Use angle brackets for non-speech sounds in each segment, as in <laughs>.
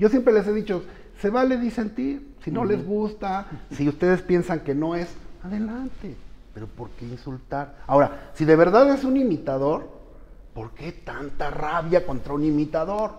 Yo siempre les he dicho, se vale disentir, si no les gusta, si ustedes piensan que no es, adelante, pero ¿por qué insultar? Ahora, si de verdad es un imitador, ¿por qué tanta rabia contra un imitador?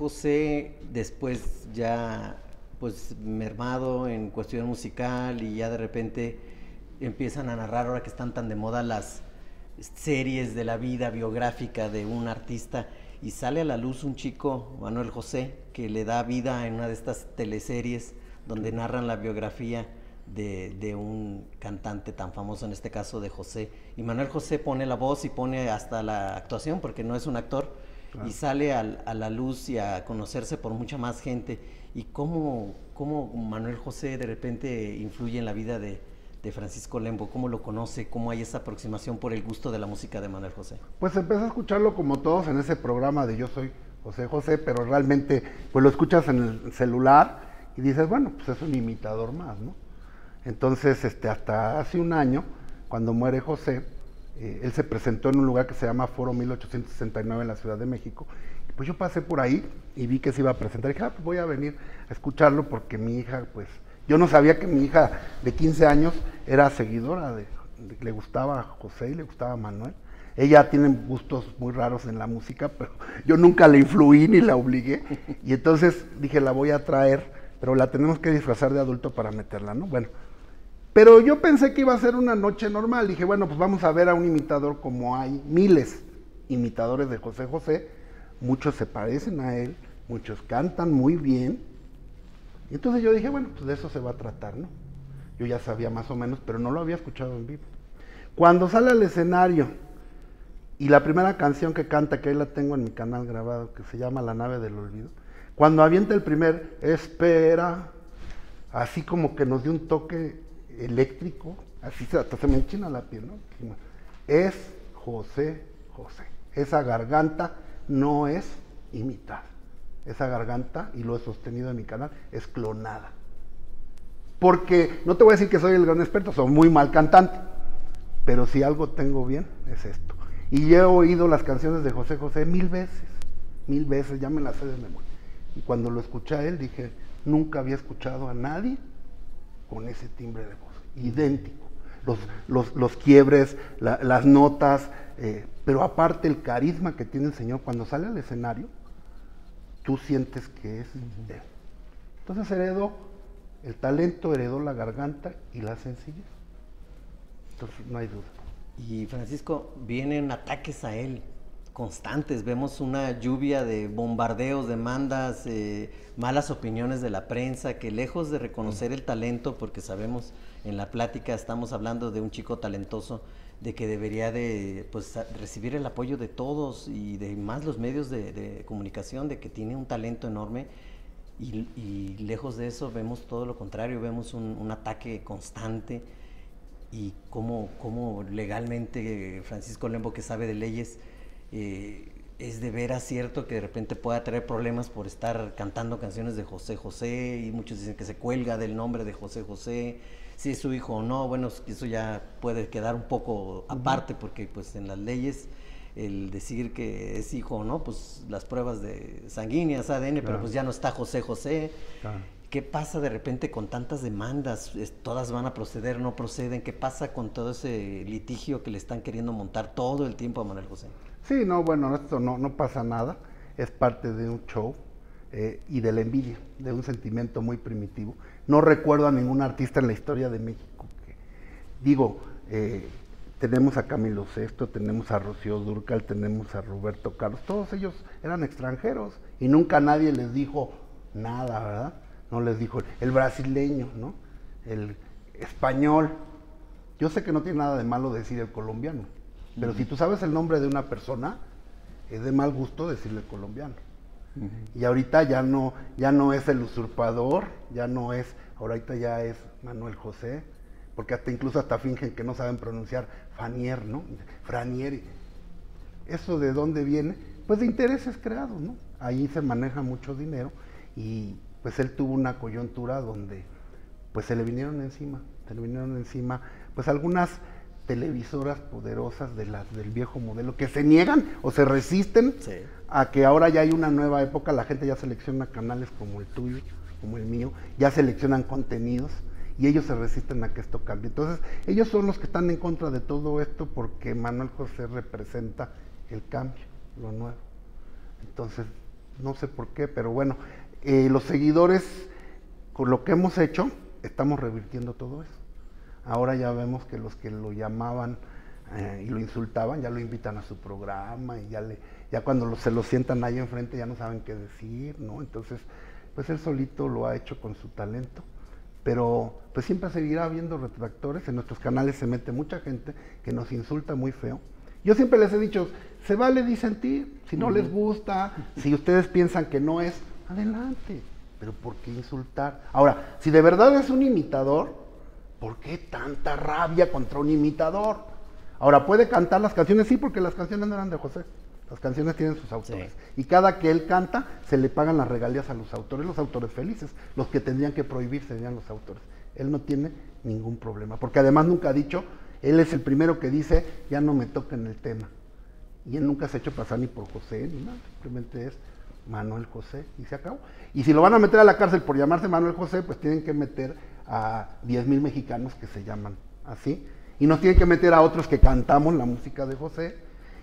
José después ya pues mermado en cuestión musical y ya de repente empiezan a narrar ahora que están tan de moda las series de la vida biográfica de un artista y sale a la luz un chico, Manuel José, que le da vida en una de estas teleseries donde narran la biografía de, de, un cantante tan famoso, en este caso de José. Y Manuel José pone la voz y pone hasta la actuación, porque no es un actor, y sale a la luz y a conocerse por mucha más gente. ¿Y cómo, cómo Manuel José de repente influye en la vida de, de, Francisco Lembo? ¿Cómo lo conoce? ¿Cómo hay esa aproximación por el gusto de la música de Manuel José? Pues empecé a escucharlo como todos en ese programa de Yo Soy José José, pero realmente pues lo escuchas en el celular y dices, bueno, pues es un imitador más, ¿no? Entonces, este, hasta hace un año, cuando muere José, eh, él se presentó en un lugar que se llama Foro 1869 en la Ciudad de México. Pues yo pasé por ahí y vi que se iba a presentar. Y dije, ah, pues voy a venir a escucharlo porque mi hija, pues, yo no sabía que mi hija de 15 años era seguidora de, le gustaba José y le gustaba Manuel. Ella tiene gustos muy raros en la música, <laughs> pero yo nunca la influí ni la obligué. Y entonces dije, la voy a traer, pero la tenemos que disfrazar de adulto para meterla, ¿no? Bueno, pero yo pensé que iba a ser una noche normal. Dije, bueno, pues vamos a ver a un imitador como hay miles imitadores de José José. Muchos se parecen a él, muchos cantan muy bien. Y entonces yo dije, bueno, pues de eso se va a tratar, ¿no? Yo ya sabía más o menos, pero no lo había escuchado en vivo. Cuando sale al escenario y la primera canción que canta, que ahí la tengo en mi canal grabado, que se llama La nave del olvido, cuando avienta el primer espera, así como que nos dio un toque eléctrico, así se, hasta se me enchina la piel, ¿no? Es José José. Esa garganta no es imitada. Esa garganta, y lo he sostenido en mi canal, es clonada. Porque no te voy a decir que soy el gran experto, soy muy mal cantante, pero si algo tengo bien es esto. Y he oído las canciones de José José mil veces, mil veces, ya me las sé de memoria. Y cuando lo escuché a él dije, nunca había escuchado a nadie con ese timbre de voz, idéntico. Los, los, los quiebres, la, las notas, eh, pero aparte el carisma que tiene el Señor cuando sale al escenario, tú sientes que es él. Entonces heredó el talento, heredó la garganta y la sencillez. Entonces no hay duda. Y Francisco, vienen ataques a él constantes, vemos una lluvia de bombardeos, demandas, eh, malas opiniones de la prensa, que lejos de reconocer el talento, porque sabemos en la plática estamos hablando de un chico talentoso, de que debería de pues, recibir el apoyo de todos y de más los medios de, de comunicación, de que tiene un talento enorme. Y, y, lejos de eso vemos todo lo contrario, vemos un, un ataque constante y cómo, cómo legalmente Francisco Lembo, que sabe de leyes, eh, es de veras cierto que de repente pueda traer problemas por estar cantando canciones de José José y muchos dicen que se cuelga del nombre de José José, si es su hijo o no, bueno, eso ya puede quedar un poco aparte porque pues en las leyes el decir que es hijo o no, pues las pruebas de sanguíneas, ADN, claro. pero pues ya no está José José. Claro. ¿Qué pasa de repente con tantas demandas? ¿Todas van a proceder, no proceden? ¿Qué pasa con todo ese litigio que le están queriendo montar todo el tiempo a Manuel José? Sí, no, bueno, esto no, no pasa nada, es parte de un show eh, y de la envidia, de un sentimiento muy primitivo. No recuerdo a ningún artista en la historia de México que, digo, eh, tenemos a Camilo VI, tenemos a Rocío Durcal, tenemos a Roberto Carlos, todos ellos eran extranjeros y nunca nadie les dijo nada, ¿verdad? No les dijo el brasileño, ¿no? El español. Yo sé que no tiene nada de malo decir el colombiano, pero uh -huh. si tú sabes el nombre de una persona, es de mal gusto decirle colombiano. Uh -huh. Y ahorita ya no, ya no es el usurpador, ya no es, ahorita ya es Manuel José, porque hasta incluso hasta fingen que no saben pronunciar Fanier, ¿no? Franier. ¿Eso de dónde viene? pues de intereses creados, ¿no? Ahí se maneja mucho dinero y pues él tuvo una coyuntura donde pues se le vinieron encima, se le vinieron encima pues algunas televisoras poderosas de las del viejo modelo que se niegan o se resisten a que ahora ya hay una nueva época, la gente ya selecciona canales como el tuyo, como el mío, ya seleccionan contenidos y ellos se resisten a que esto cambie. Entonces, ellos son los que están en contra de todo esto porque Manuel José representa el cambio, lo nuevo. Entonces, no sé por qué, pero bueno, eh, los seguidores, con lo que hemos hecho, estamos revirtiendo todo eso. Ahora ya vemos que los que lo llamaban eh, y lo insultaban ya lo invitan a su programa y ya le ya cuando se lo sientan ahí enfrente ya no saben qué decir, ¿no? Entonces, pues él solito lo ha hecho con su talento, pero pues siempre seguirá habiendo retractores, en nuestros canales se mete mucha gente que nos insulta muy feo. Yo siempre les he dicho, se vale disentir, si no les gusta, si ustedes piensan que no es, adelante, pero ¿por qué insultar? Ahora, si de verdad es un imitador, ¿Por qué tanta rabia contra un imitador? Ahora, ¿puede cantar las canciones? Sí, porque las canciones no eran de José. Las canciones tienen sus autores. Y cada que él canta, se le pagan las regalías a los autores, los autores felices. Los que tendrían que prohibir serían los autores. Él no tiene ningún problema. Porque además nunca ha dicho, él es el primero que dice, ya no me toquen el tema. Y él nunca se ha hecho pasar ni por José ni nada. Simplemente es Manuel José y se acabó. Y si lo van a meter a la cárcel por llamarse Manuel José, pues tienen que meter a 10 mil mexicanos que se llaman así. Y nos tienen que meter a otros que cantamos la música de José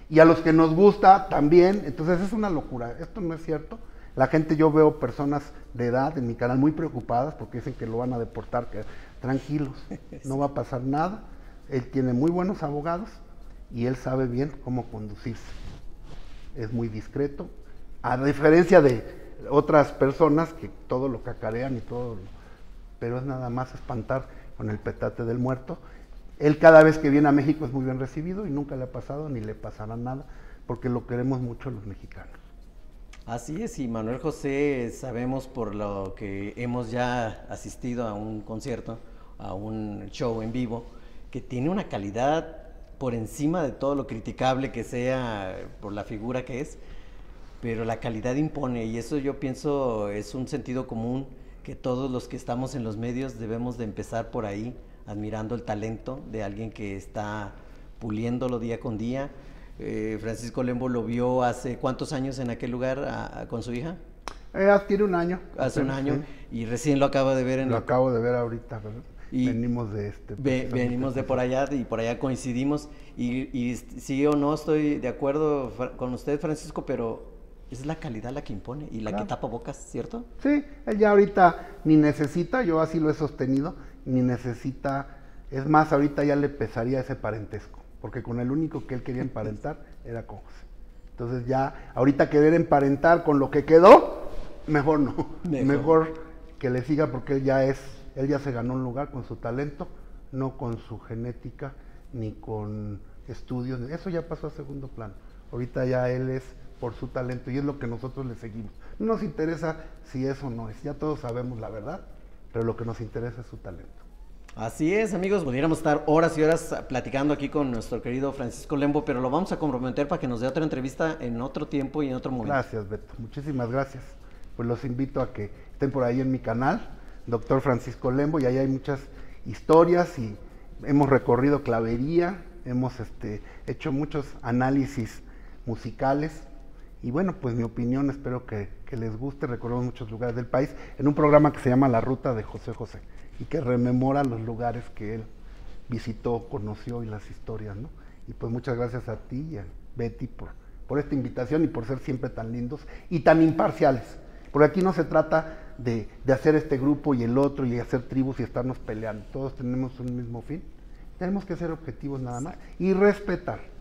y a los que nos gusta también. Entonces es una locura. Esto no es cierto. La gente, yo veo personas de edad en mi canal muy preocupadas porque dicen que lo van a deportar. Que, tranquilos, no va a pasar nada. Él tiene muy buenos abogados y él sabe bien cómo conducirse. Es muy discreto, a diferencia de otras personas que todo lo cacarean y todo pero es nada más espantar con el petate del muerto. Él cada vez que viene a México es muy bien recibido y nunca le ha pasado ni le pasará nada, porque lo queremos mucho los mexicanos. Así es, y Manuel José sabemos por lo que hemos ya asistido a un concierto, a un show en vivo, que tiene una calidad por encima de todo lo criticable que sea por la figura que es, pero la calidad impone y eso yo pienso es un sentido común que todos los que estamos en los medios debemos de empezar por ahí, admirando el talento de alguien que está puliéndolo día con día. Eh, Francisco Lembo lo vio hace cuántos años en aquel lugar con su hija. Eh, tiene un año. Hace un año y recién lo acaba de ver en. Lo acabo de ver ahorita. Y venimos de este. venimos de por allá y por allá coincidimos y, y sí o no estoy de acuerdo con usted, Francisco, pero es la calidad la que impone y la que tapa bocas, ¿cierto? Sí, él ya ahorita ni necesita, yo así lo he sostenido, ni necesita, es más, ahorita ya le pesaría ese parentesco, porque con el único que él quería <laughs> emparentar era con José. Entonces ya, ahorita querer emparentar con lo que quedó, mejor no, mejor. mejor que le siga porque él ya es, él ya se ganó un lugar con su talento, no con su genética ni con estudios, eso ya pasó a segundo plano. Ahorita ya él es por su talento y es lo que nosotros le seguimos. No nos interesa si eso no es, ya todos sabemos la verdad, pero lo que nos interesa es su talento. Así es, amigos, pudiéramos estar horas y horas platicando aquí con nuestro querido Francisco Lembo, pero lo vamos a comprometer para que nos dé otra entrevista en otro tiempo y en otro momento. Gracias, Beto, muchísimas gracias. Pues los invito a que estén por ahí en mi canal, doctor Francisco Lembo, y ahí hay muchas historias y hemos recorrido clavería, hemos este, hecho muchos análisis musicales y bueno, pues mi opinión espero que, les guste. Recorremos muchos lugares del país en un programa que se llama La Ruta de José José y que rememora los lugares que él visitó, conoció y las historias, ¿no? Y pues muchas gracias a ti y a Betty por, por esta invitación y por ser siempre tan lindos y tan imparciales. Porque aquí no se trata de, de hacer este grupo y el otro y hacer tribus y estarnos peleando. Todos tenemos un mismo fin. Tenemos que ser objetivos nada más y respetar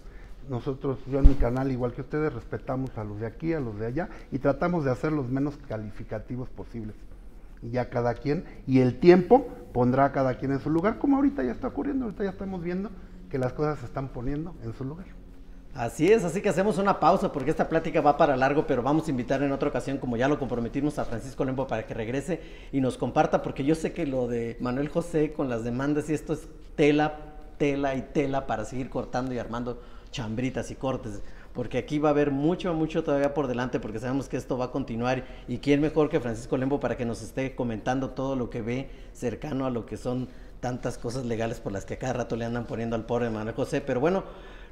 nosotros, yo en mi canal, igual que ustedes, respetamos a los de aquí, a los de allá, y tratamos de hacer los menos calificativos posibles. Y ya cada quien, y el tiempo pondrá a cada quien en su lugar, como ahorita ya está ocurriendo, ahorita ya estamos viendo que las cosas se están poniendo en su lugar. Así es, así que hacemos una pausa porque esta plática va para largo, pero vamos a invitar en otra ocasión, como ya lo comprometimos a Francisco Lembo para que regrese y nos comparta, porque yo sé que lo de Manuel José con las demandas y esto es tela, tela y tela para seguir cortando y armando chambritas y cortes. porque aquí va a haber mucho, mucho todavía por delante, porque sabemos que esto va a continuar. Y quién mejor que Francisco Lembo para que nos esté comentando todo lo que ve cercano a lo que son tantas cosas legales por las que cada rato le andan poniendo al pobre Manuel José. Pero bueno,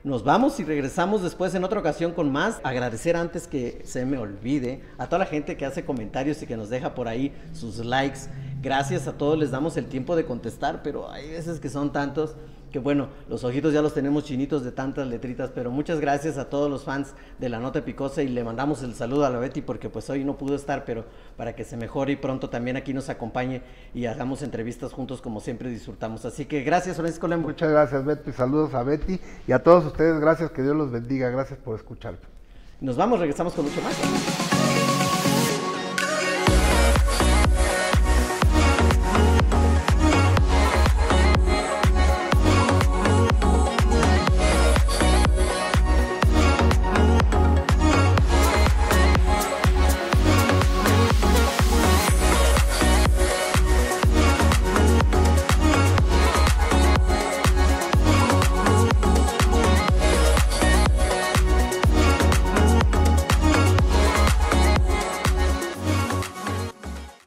nos vamos y regresamos después en otra ocasión con más. Agradecer antes que se me olvide a toda la gente que hace comentarios y que nos deja por ahí sus likes. Gracias a todos, les damos el tiempo de contestar, pero hay veces que son tantos que bueno, los ojitos ya los tenemos chinitos de tantas letritas, pero muchas gracias a todos los fans de la nota picosa y le mandamos el saludo a la Betty porque pues hoy no pudo estar, pero para que se mejore y pronto también aquí nos acompañe y hagamos entrevistas juntos como siempre disfrutamos. Así que gracias, Francisco Lembo. Muchas gracias, Betty. Saludos a Betty y a todos ustedes. Gracias, que Dios los bendiga. Gracias por escuchar. Nos vamos, regresamos con mucho más.